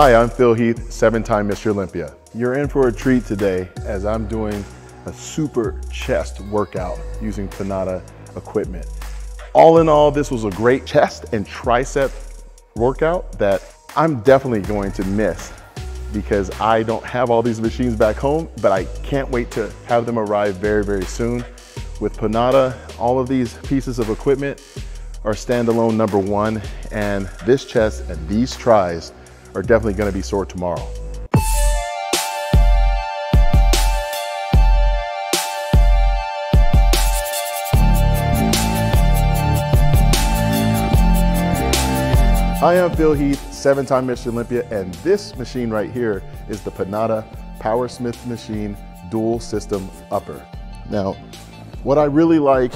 Hi, I'm Phil Heath, seven-time Mr. Olympia. You're in for a treat today as I'm doing a super chest workout using Panatta equipment. All in all, this was a great chest and tricep workout that I'm definitely going to miss because I don't have all these machines back home, but I can't wait to have them arrive very, very soon. With Panatta, all of these pieces of equipment are standalone number one, and this chest and these tries are definitely gonna be sore tomorrow. I am Phil Heath, seven-time Mr. Olympia, and this machine right here is the Panatta Powersmith Machine Dual System Upper. Now, what I really like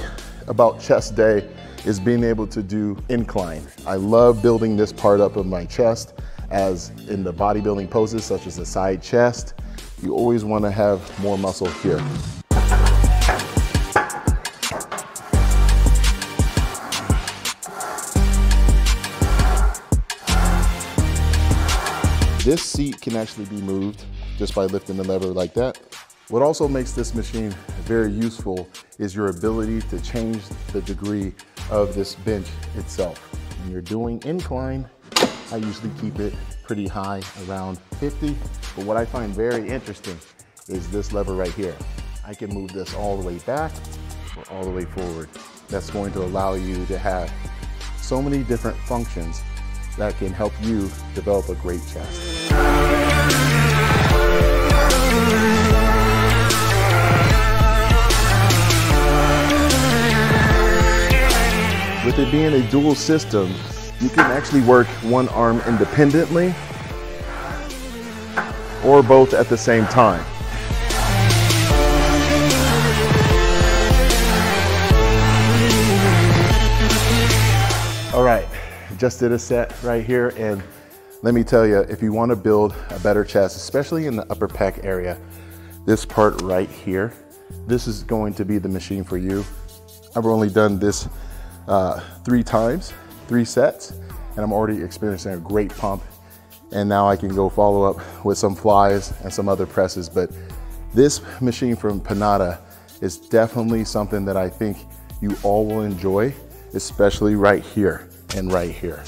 about chest day is being able to do incline. I love building this part up of my chest as in the bodybuilding poses such as the side chest. You always wanna have more muscle here. This seat can actually be moved just by lifting the lever like that. What also makes this machine very useful is your ability to change the degree of this bench itself. When you're doing incline, I usually keep it pretty high, around 50. But what I find very interesting is this lever right here. I can move this all the way back or all the way forward. That's going to allow you to have so many different functions that can help you develop a great chest. With it being a dual system, you can actually work one arm independently or both at the same time. All right, just did a set right here and let me tell you, if you wanna build a better chest, especially in the upper pec area, this part right here, this is going to be the machine for you. I've only done this uh, three times, three sets, and I'm already experiencing a great pump. And now I can go follow up with some flies and some other presses. But this machine from Panatta is definitely something that I think you all will enjoy, especially right here and right here.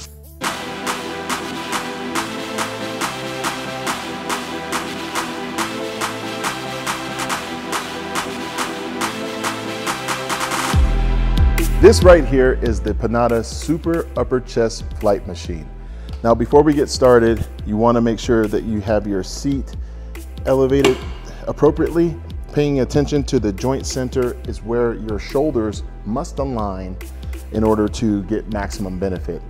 This right here is the Panatta Super Upper Chest Flight Machine. Now before we get started, you wanna make sure that you have your seat elevated appropriately. Paying attention to the joint center is where your shoulders must align in order to get maximum benefit.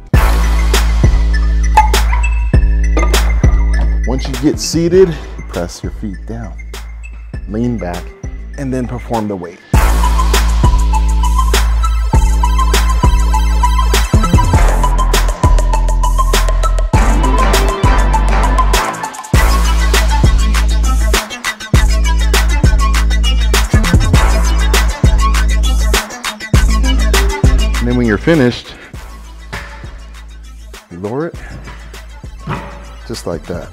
Once you get seated, press your feet down, lean back, and then perform the weight. Finished, lower it just like that.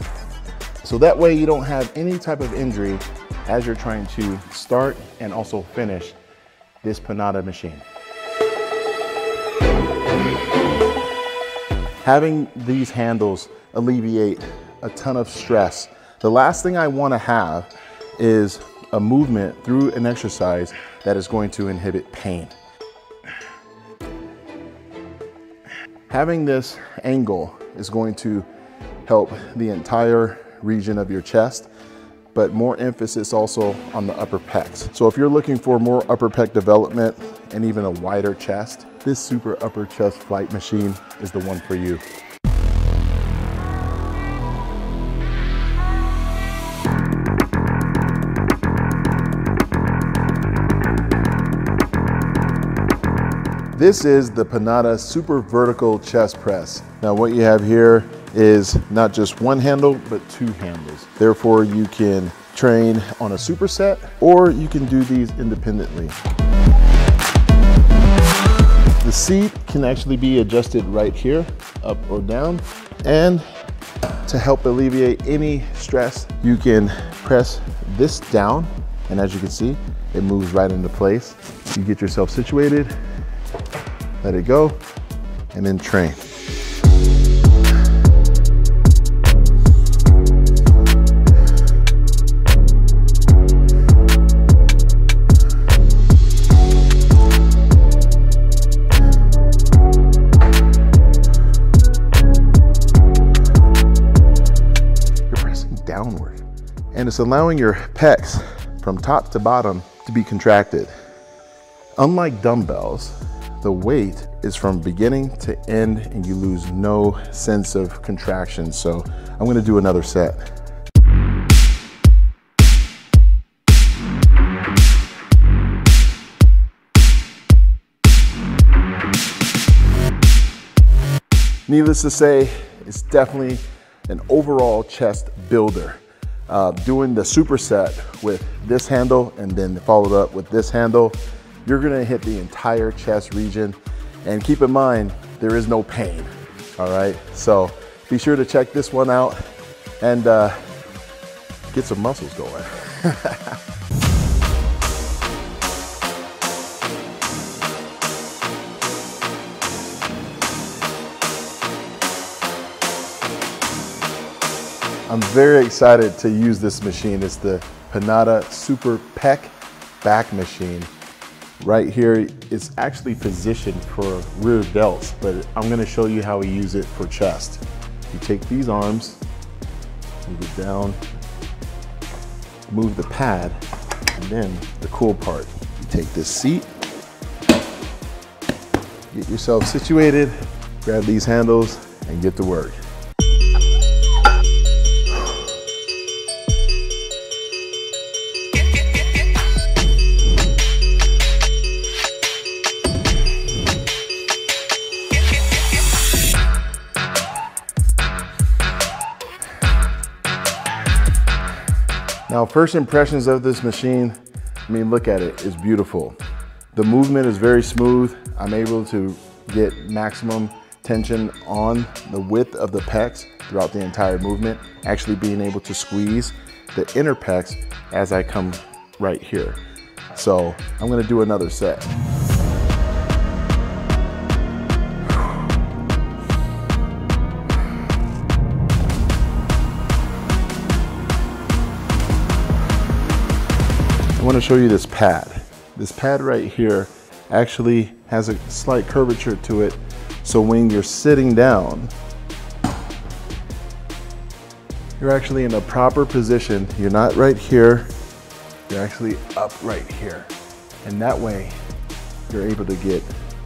So that way you don't have any type of injury as you're trying to start and also finish this Panatta machine. Having these handles alleviate a ton of stress. The last thing I wanna have is a movement through an exercise that is going to inhibit pain. Having this angle is going to help the entire region of your chest, but more emphasis also on the upper pecs. So if you're looking for more upper pec development and even a wider chest, this super upper chest flight machine is the one for you. This is the Panatta Super Vertical Chest Press. Now what you have here is not just one handle, but two handles. Therefore you can train on a superset or you can do these independently. The seat can actually be adjusted right here, up or down. And to help alleviate any stress, you can press this down and as you can see, it moves right into place. You get yourself situated, let it go, and then train. You're pressing downward. And it's allowing your pecs from top to bottom to be contracted. Unlike dumbbells, the weight is from beginning to end and you lose no sense of contraction. So I'm gonna do another set. Needless to say, it's definitely an overall chest builder. Uh, doing the superset with this handle and then followed up with this handle, you're gonna hit the entire chest region. And keep in mind, there is no pain, all right? So be sure to check this one out and uh, get some muscles going. I'm very excited to use this machine. It's the Panatta Super Pec back machine. Right here, it's actually positioned for rear delts, but I'm gonna show you how we use it for chest. You take these arms, move it down, move the pad, and then the cool part. You take this seat, get yourself situated, grab these handles, and get to work. Now, first impressions of this machine, I mean, look at it, it's beautiful. The movement is very smooth. I'm able to get maximum tension on the width of the pecs throughout the entire movement, actually being able to squeeze the inner pecs as I come right here. So I'm gonna do another set. Want to show you this pad. This pad right here actually has a slight curvature to it. So when you're sitting down, you're actually in a proper position. You're not right here, you're actually up right here. And that way you're able to get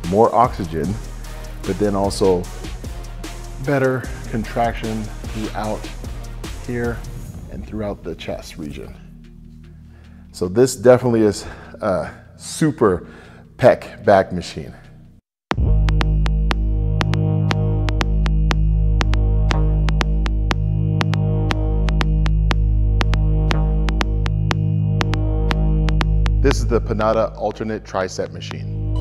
more oxygen, but then also better contraction throughout here and throughout the chest region. So this definitely is a super pec back machine. This is the Panatta alternate tricep machine.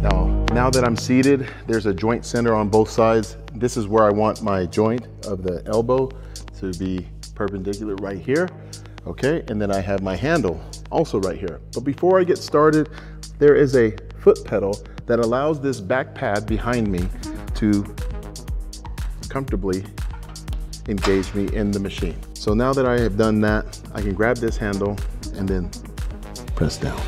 Now, now that I'm seated, there's a joint center on both sides. This is where I want my joint of the elbow to be perpendicular right here okay? And then I have my handle also right here. But before I get started, there is a foot pedal that allows this back pad behind me to comfortably engage me in the machine. So now that I have done that, I can grab this handle and then press down.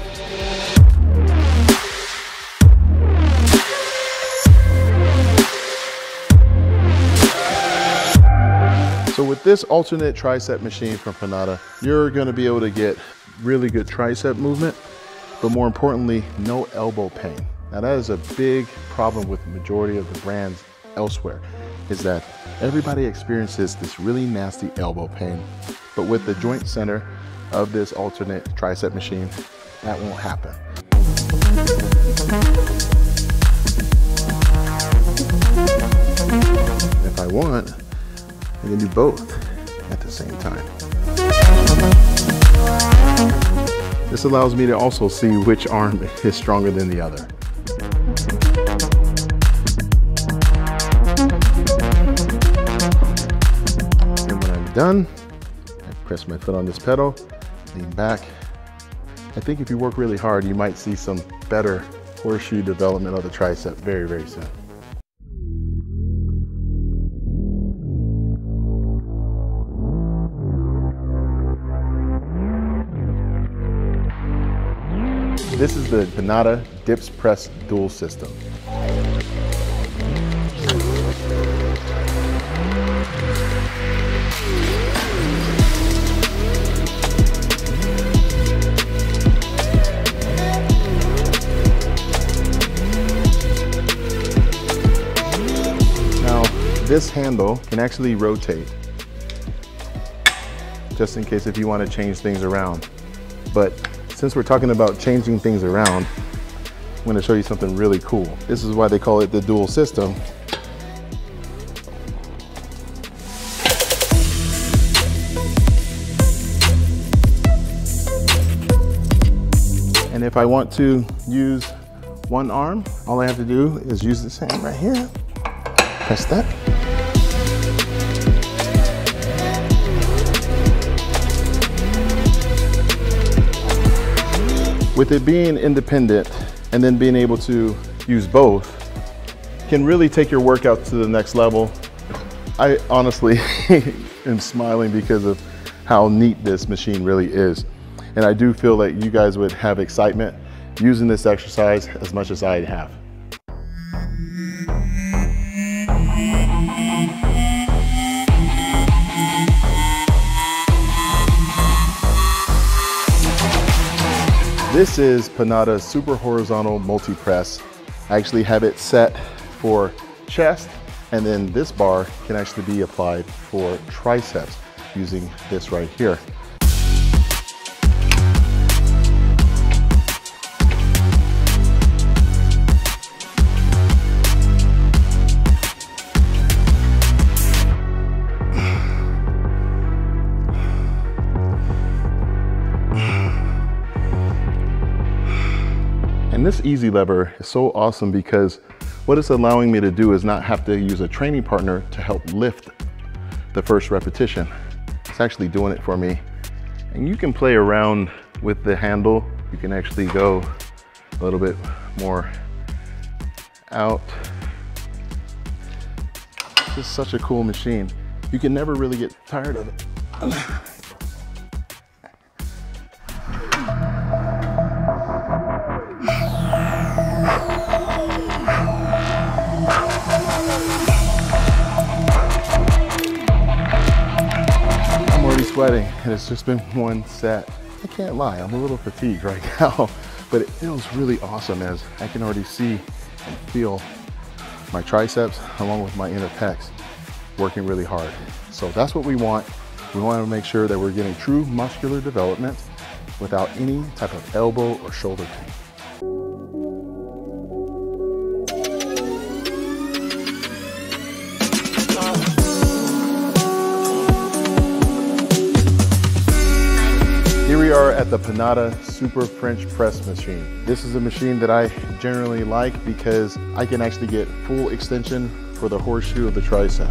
This alternate tricep machine from Panatta, you're gonna be able to get really good tricep movement, but more importantly, no elbow pain. Now that is a big problem with the majority of the brands elsewhere, is that everybody experiences this really nasty elbow pain, but with the joint center of this alternate tricep machine, that won't happen. If I want, I can do both at the same time. This allows me to also see which arm is stronger than the other. And when I'm done. I press my foot on this pedal, lean back. I think if you work really hard, you might see some better horseshoe development of the tricep very, very soon. This is the Panatta Dips Press Dual System. Now, this handle can actually rotate, just in case if you want to change things around. But since we're talking about changing things around, I'm gonna show you something really cool. This is why they call it the dual system. And if I want to use one arm, all I have to do is use this hand right here, press that, with it being independent and then being able to use both can really take your workout to the next level. I honestly am smiling because of how neat this machine really is. And I do feel that you guys would have excitement using this exercise as much as I have. This is Panatta's Super Horizontal Multi-Press. I actually have it set for chest, and then this bar can actually be applied for triceps using this right here. This easy lever is so awesome because what it's allowing me to do is not have to use a training partner to help lift the first repetition. It's actually doing it for me. And you can play around with the handle. You can actually go a little bit more out. This is such a cool machine. You can never really get tired of it. Sweating and it's just been one set. I can't lie, I'm a little fatigued right now, but it feels really awesome as I can already see and feel my triceps along with my inner pecs working really hard. So that's what we want. We want to make sure that we're getting true muscular development without any type of elbow or shoulder pain. Are at the Panatta Super French Press Machine. This is a machine that I generally like because I can actually get full extension for the horseshoe of the tricep.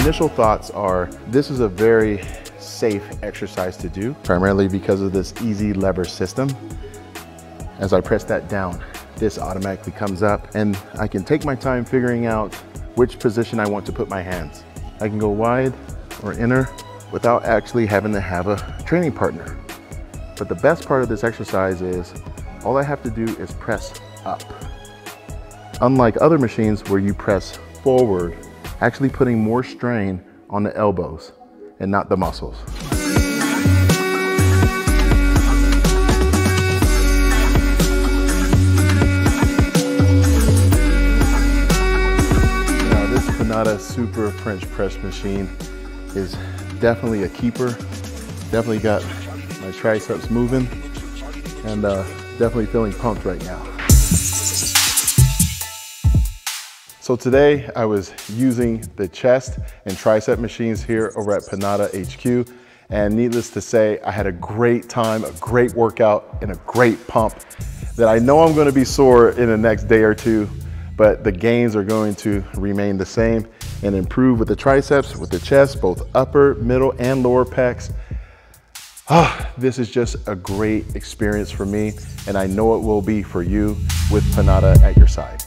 Initial thoughts are, this is a very safe exercise to do, primarily because of this easy lever system. As I press that down, this automatically comes up and I can take my time figuring out which position I want to put my hands. I can go wide or inner without actually having to have a training partner. But the best part of this exercise is all I have to do is press up. Unlike other machines where you press forward, actually putting more strain on the elbows and not the muscles. This Panatta Super French Press Machine is definitely a keeper. Definitely got my triceps moving and uh, definitely feeling pumped right now. So today I was using the chest and tricep machines here over at Panatta HQ And needless to say, I had a great time, a great workout, and a great pump that I know I'm gonna be sore in the next day or two, but the gains are going to remain the same and improve with the triceps, with the chest, both upper, middle, and lower pecs. Ah, this is just a great experience for me, and I know it will be for you with Panatta at your side.